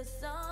The song.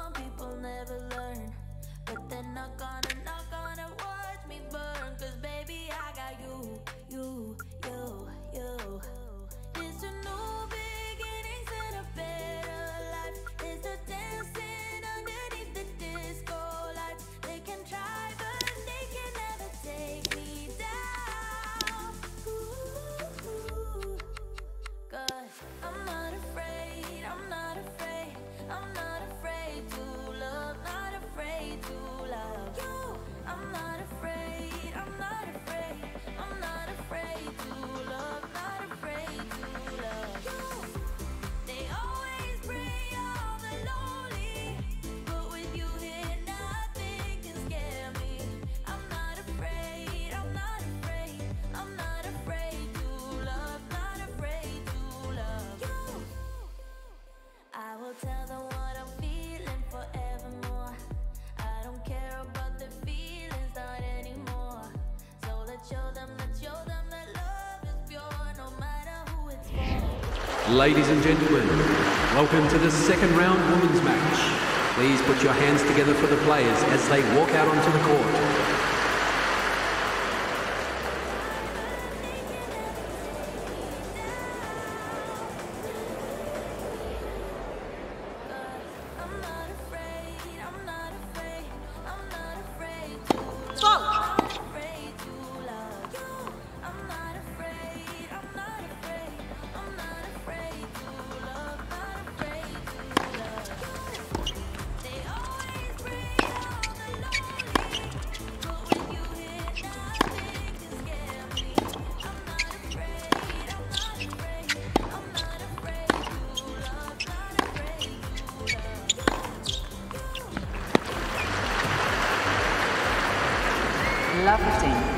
Ladies and gentlemen, welcome to the second round women's match. Please put your hands together for the players as they walk out onto the court. I Love the team.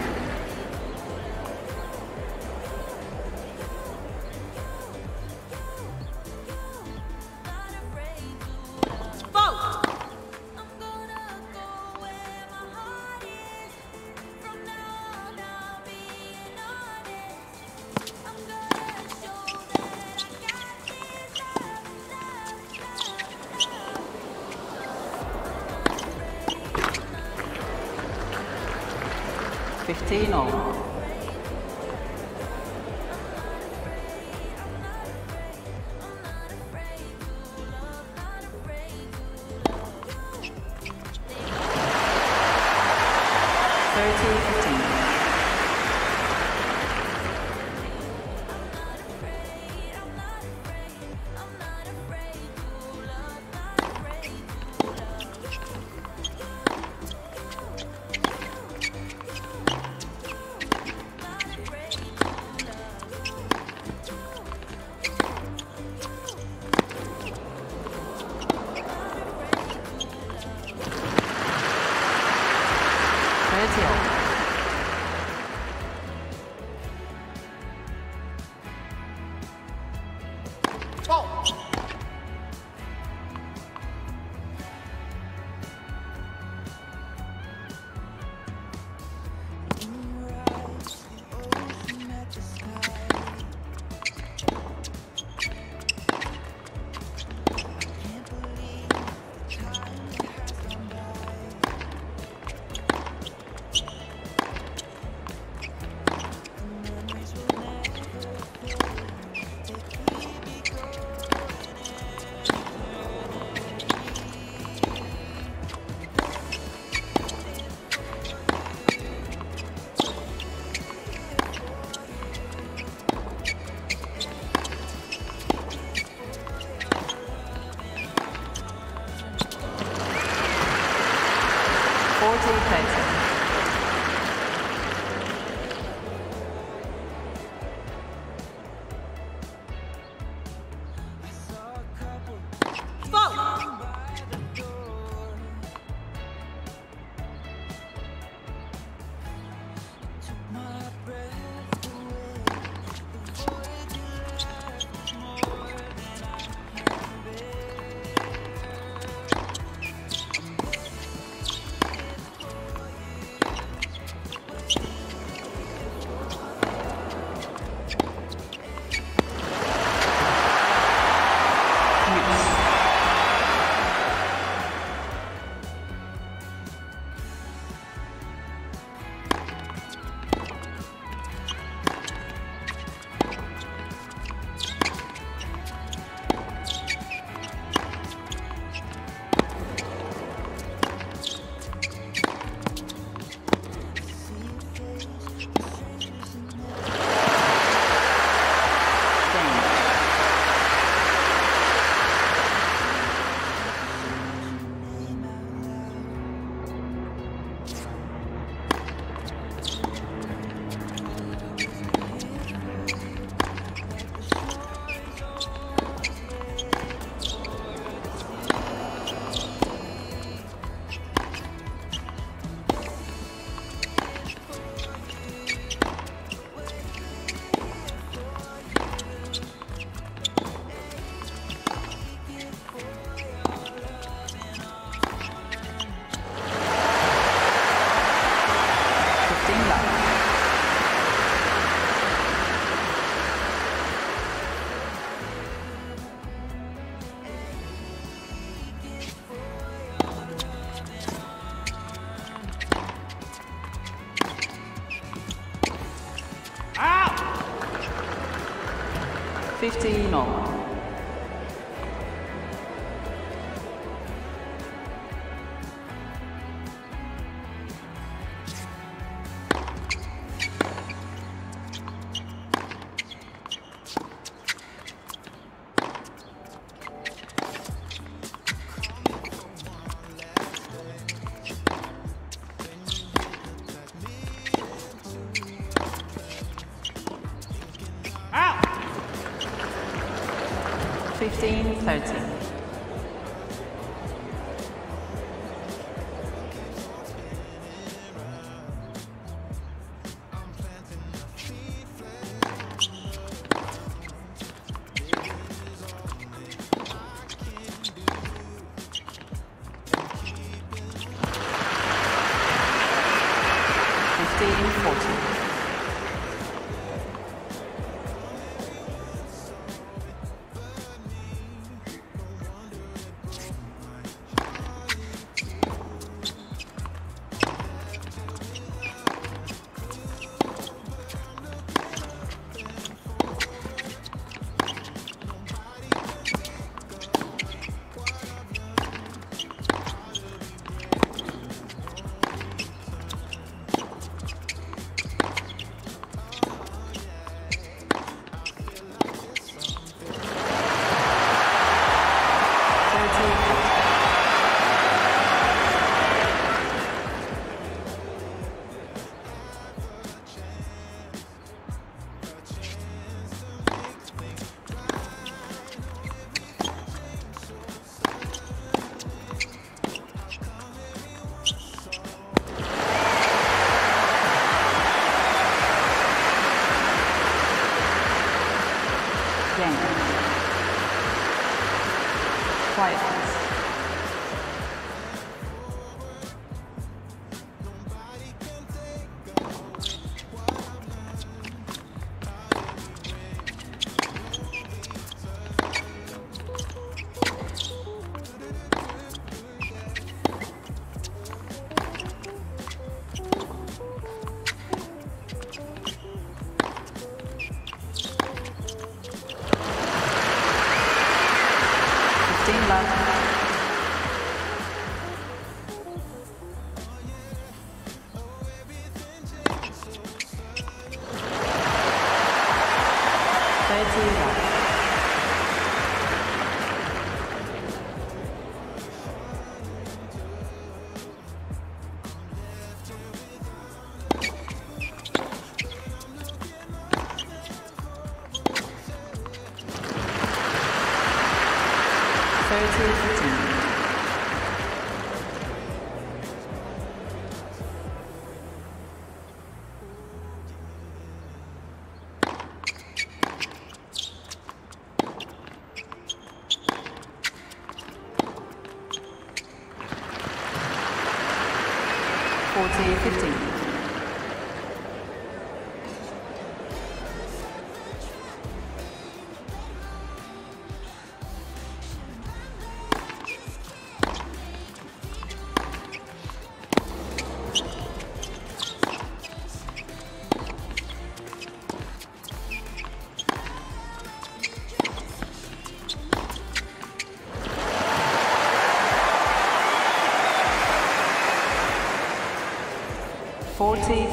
Fifteen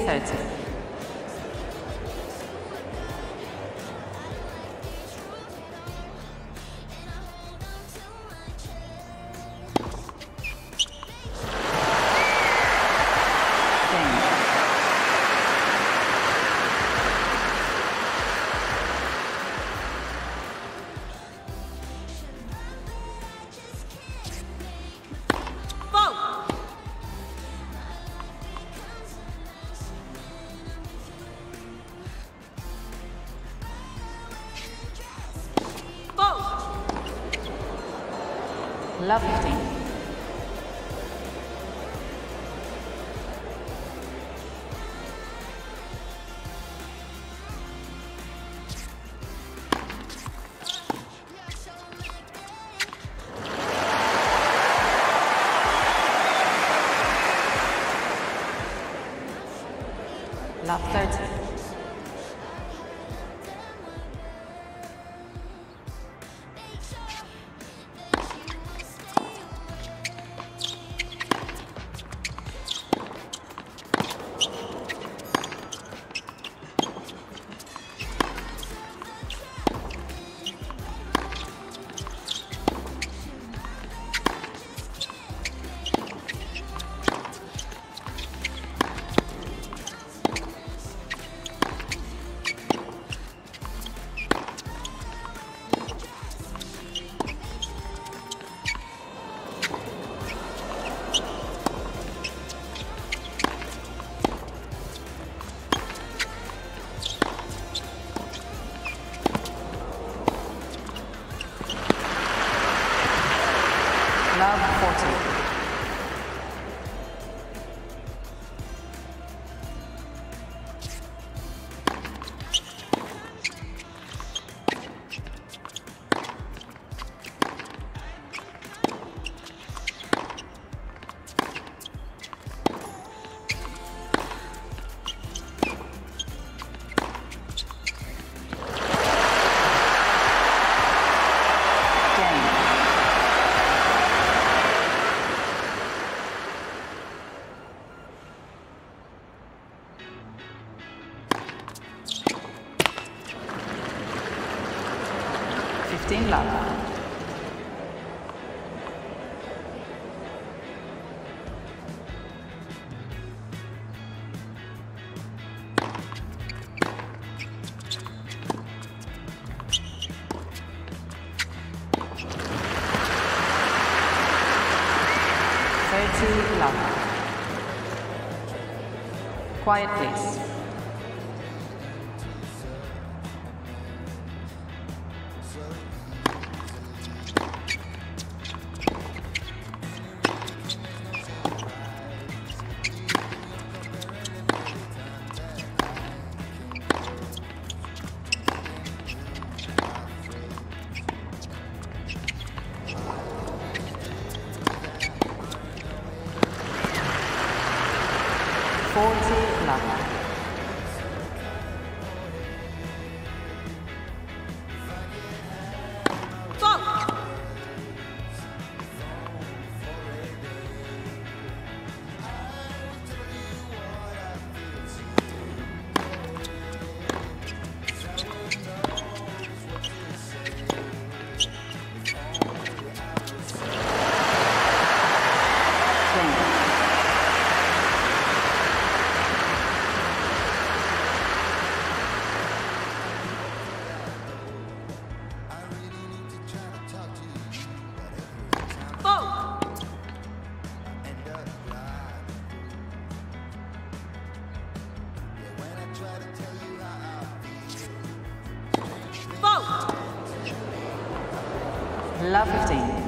Forty Love Quiet, please. Love 15.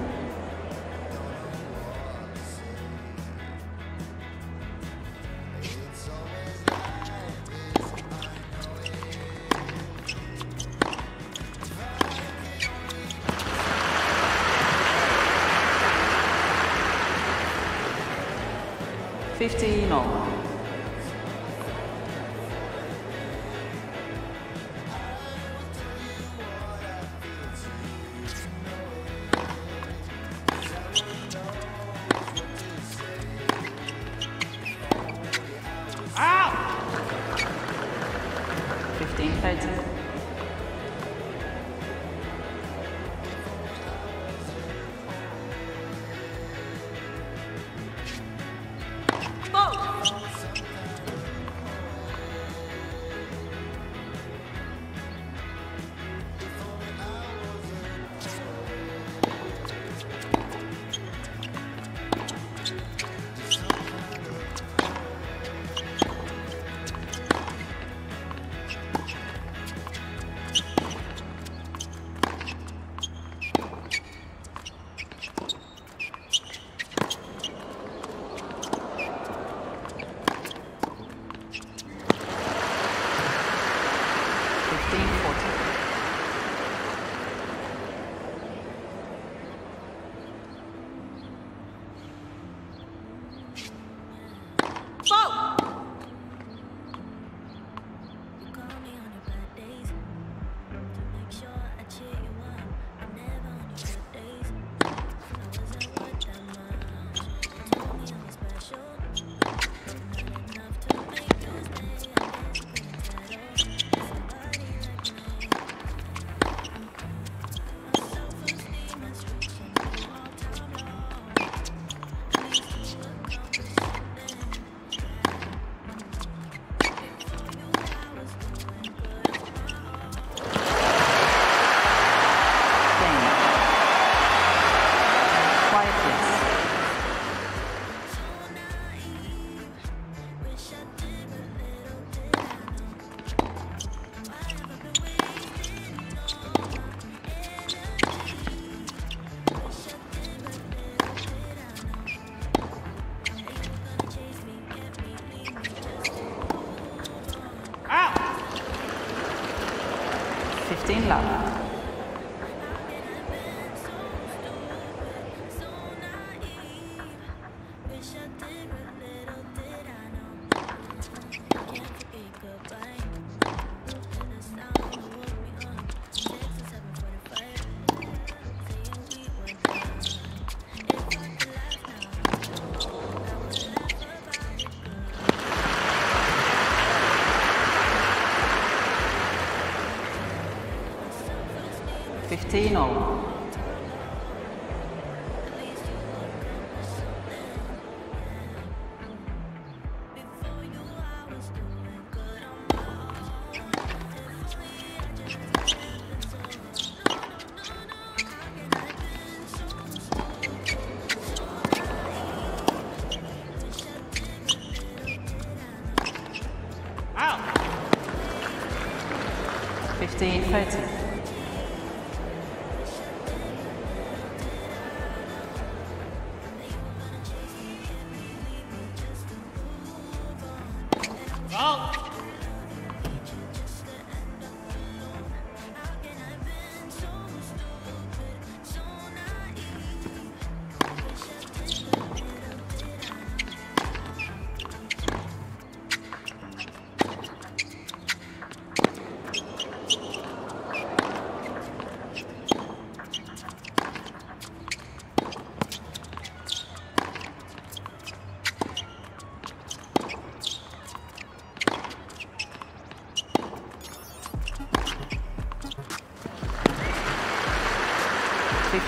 15,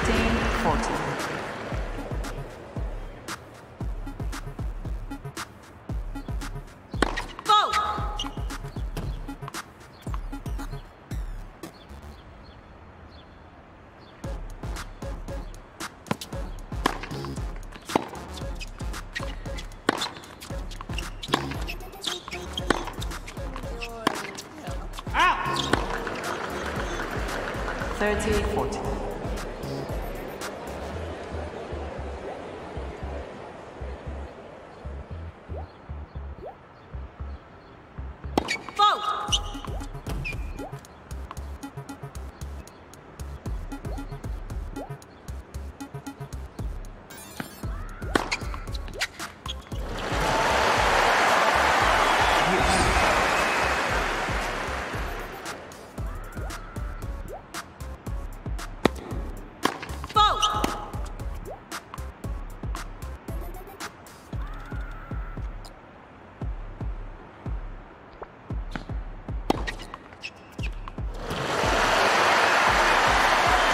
14.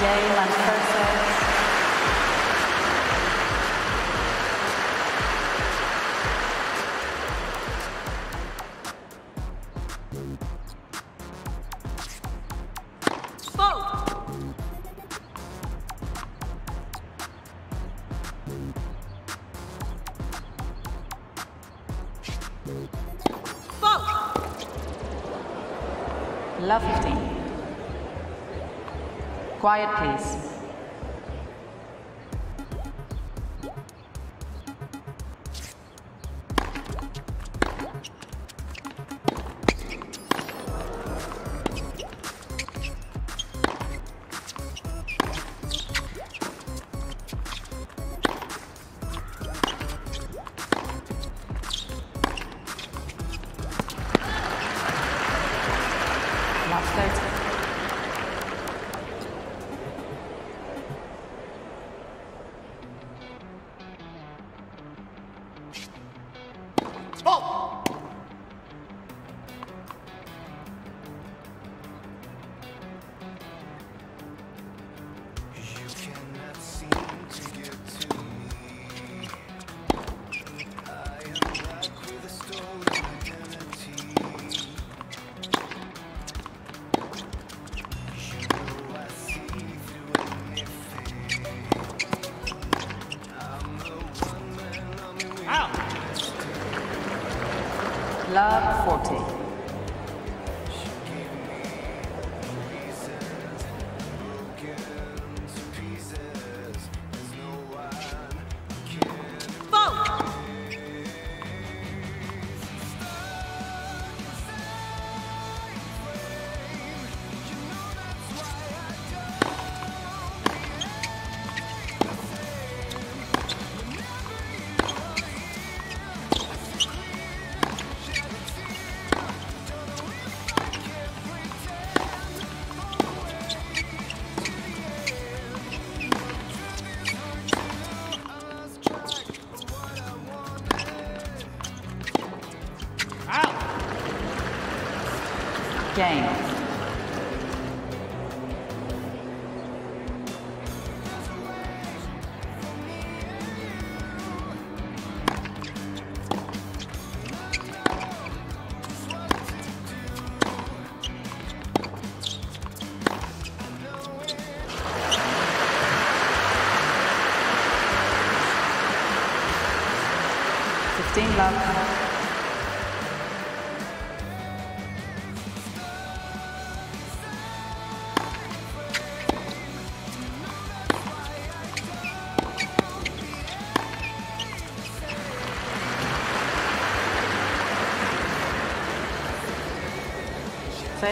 Jay McPherson. Quiet, please.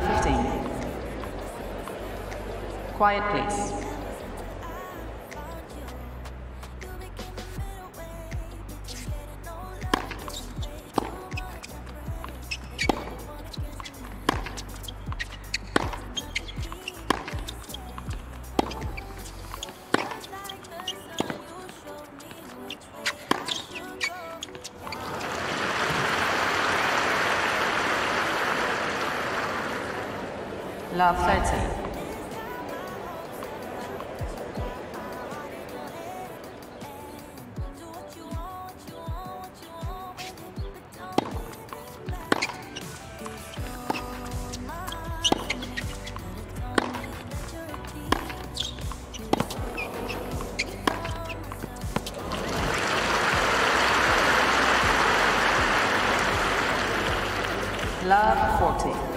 15. Quiet, please. Love 40.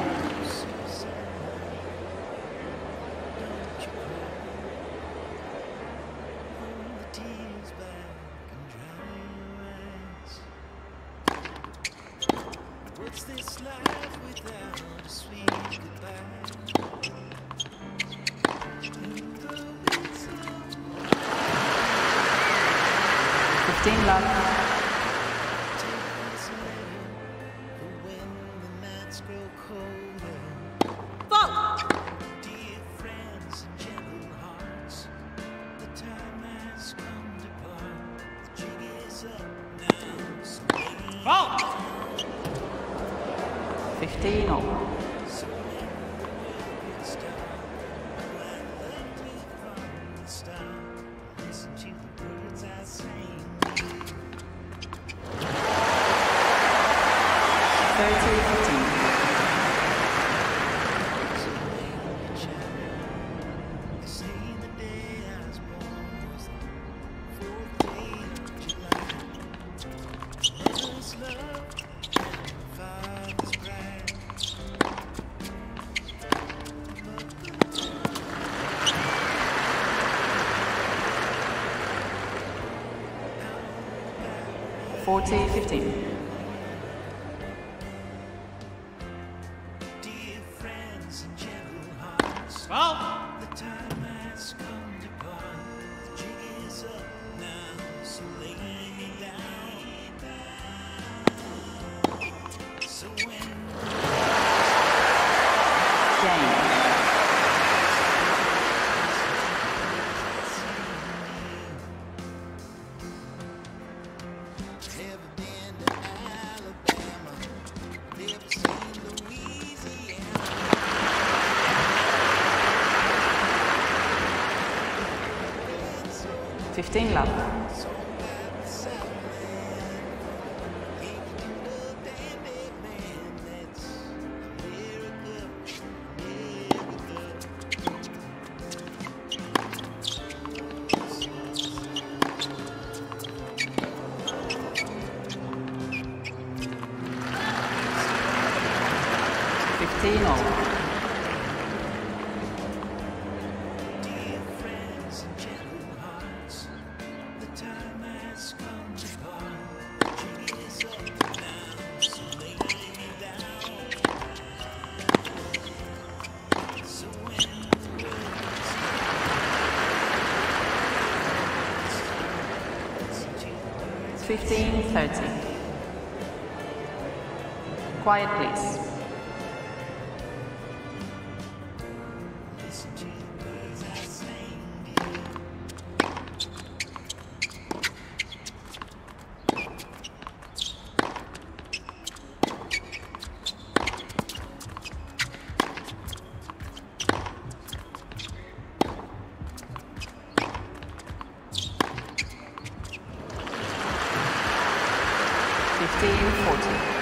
Game. 14, 15. 15 love. quiet place. Fifteen forty.